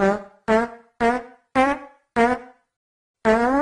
Uh, uh, uh, uh.